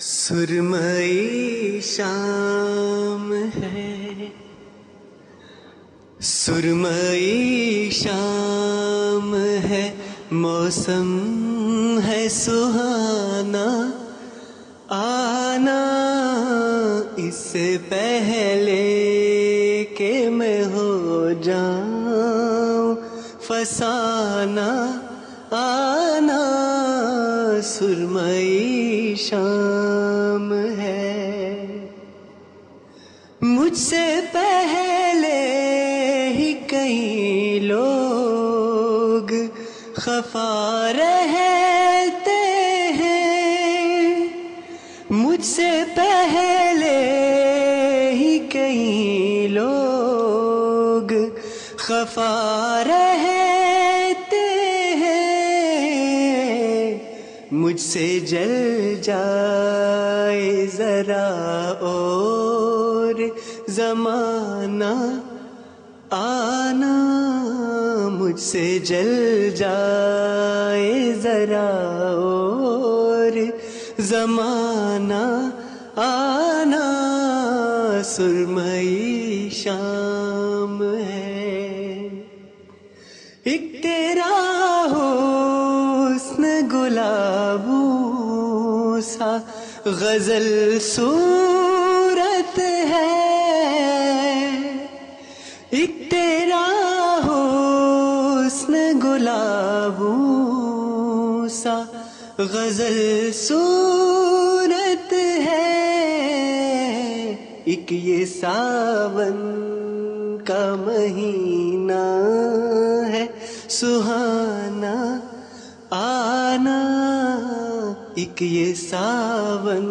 सुरमई शाम है। सुरमई शाम है। मौसम है सुहाना। आना इससे पहले के मैं हो जाऊँ। फसाना, आना सुरमई शाम है। मुझसे पहले ही कई लोग खफा रहते हैं। मुझसे पहले ही कई लोग खफा मुझसे जल जाए जरा और जमाना आना। मुझसे जल जाए जरा और जमाना आना। सुरमई शाम सा गज़ल सूरत है। एक तेरा हुस्न गुलाबू सा गज़ल सूरत है। एक ये सावन का महीना है, सुहाना आना एक ये सावन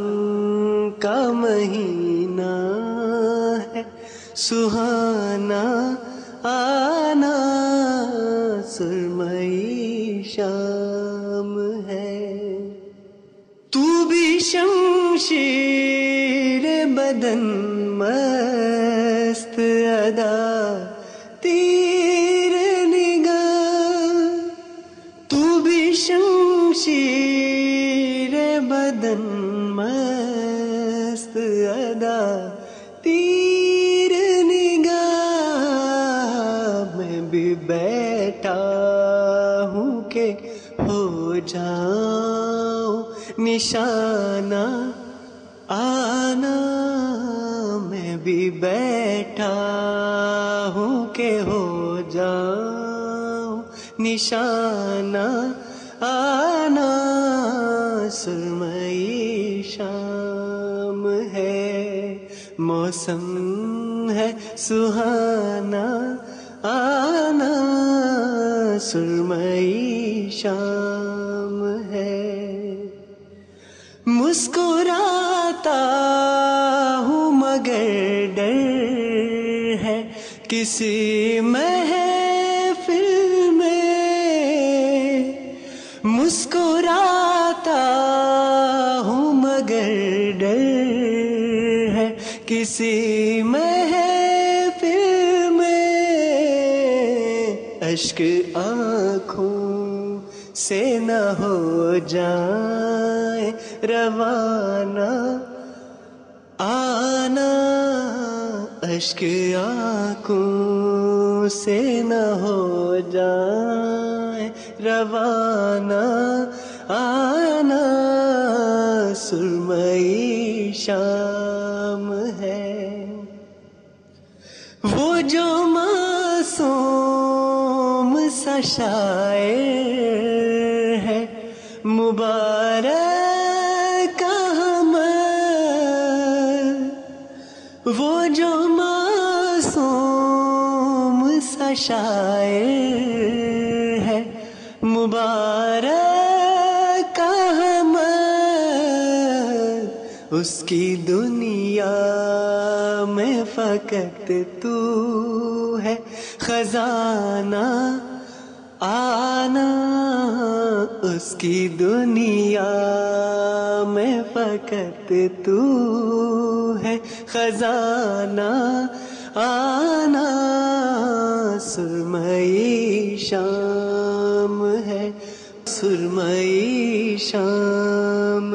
का महीना है। सुहाना आना सुरमई शाम है। तू भी शमशीर बदन मस्त अदा तीर निगाह मैं भी बैठा हूँ के हो जाओ निशाना, आना मैं भी बैठा हूँ के हो जाओ निशाना, आना सुरमई मौसम है सुहाना, आना, सुरमई शाम है। मुस्कुराता हूँ मगर डर है किसी महफिल में। मुस्कुराता हूँ मगर डर किसी महफिल में अश्क आँखों से न हो जाए रवाना। आना अश्क आँखों से न हो जाए रवाना। आना सुरमई शाम शायर है। मुबारक हमर वो जो मासूम सा शायर है। मुबारक हमर उसकी दुनिया में फकत तू है। खजाना आना उसकी दुनिया में फकत तू है। खजाना आना सुरमई शाम है। सुरमई शाम